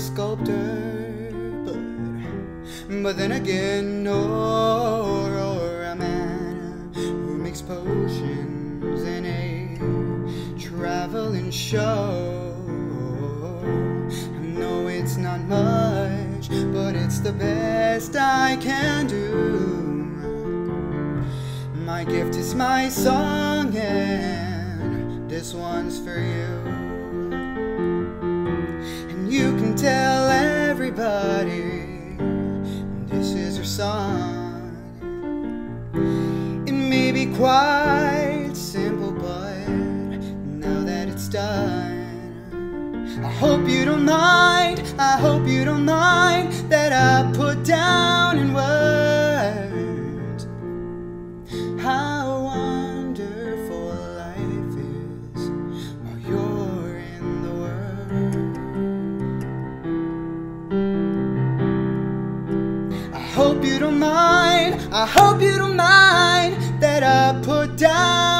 sculptor, but but then again, or, or a man who makes potions in a traveling show. No, it's not much, but it's the best I can do. My gift is my song, and this one's for you. Her song. It may be quite simple, but now that it's done, I hope you don't mind. I hope you don't mind hope you don't mind, I hope you don't mind that I put down